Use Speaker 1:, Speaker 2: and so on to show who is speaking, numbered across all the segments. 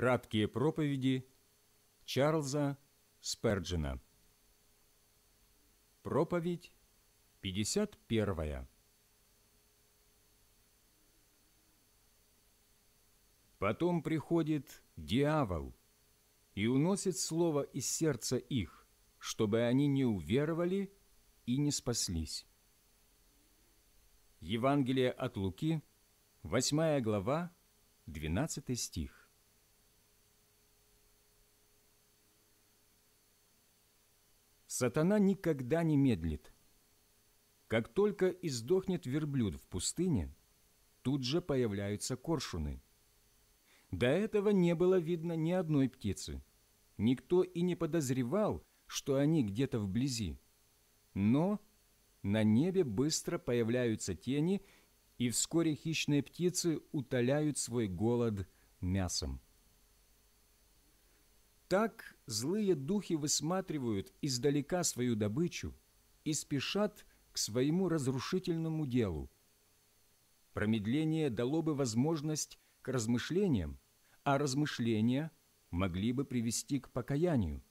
Speaker 1: Краткие проповеди Чарльза Сперджина. Проповедь 51. Потом приходит дьявол и уносит слово из сердца их, чтобы они не уверовали и не спаслись. Евангелие от Луки, 8 глава, 12 стих. Сатана никогда не медлит. Как только издохнет верблюд в пустыне, тут же появляются коршуны. До этого не было видно ни одной птицы. Никто и не подозревал, что они где-то вблизи. Но на небе быстро появляются тени, и вскоре хищные птицы утоляют свой голод мясом. Так злые духи высматривают издалека свою добычу и спешат к своему разрушительному делу. Промедление дало бы возможность к размышлениям, а размышления могли бы привести к покаянию.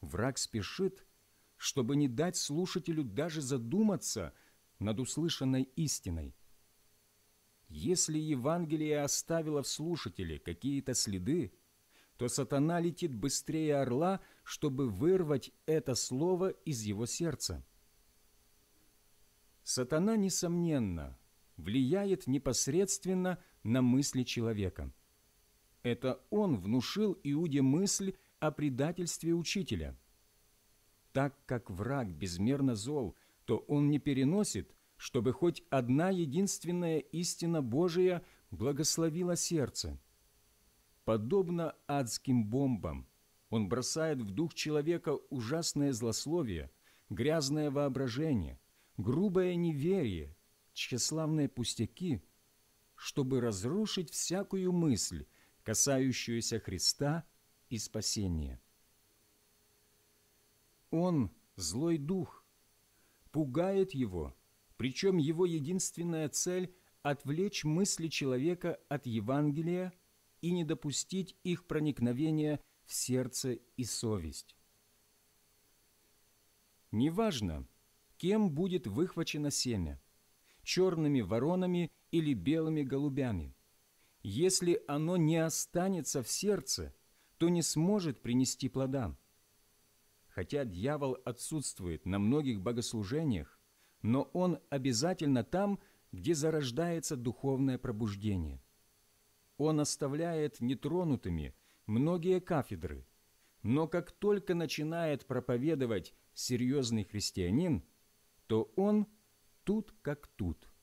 Speaker 1: Враг спешит – чтобы не дать слушателю даже задуматься над услышанной истиной. Если Евангелие оставило в слушателе какие-то следы, то сатана летит быстрее орла, чтобы вырвать это слово из его сердца. Сатана, несомненно, влияет непосредственно на мысли человека. Это он внушил Иуде мысль о предательстве учителя – так как враг безмерно зол, то он не переносит, чтобы хоть одна единственная истина Божия благословила сердце. Подобно адским бомбам, он бросает в дух человека ужасное злословие, грязное воображение, грубое неверие, тщеславные пустяки, чтобы разрушить всякую мысль, касающуюся Христа и спасения. Он – злой дух, пугает его, причем его единственная цель – отвлечь мысли человека от Евангелия и не допустить их проникновения в сердце и совесть. Неважно, кем будет выхвачено семя – черными воронами или белыми голубями. Если оно не останется в сердце, то не сможет принести плода – хотя дьявол отсутствует на многих богослужениях, но он обязательно там, где зарождается духовное пробуждение. Он оставляет нетронутыми многие кафедры, но как только начинает проповедовать серьезный христианин, то он тут как тут –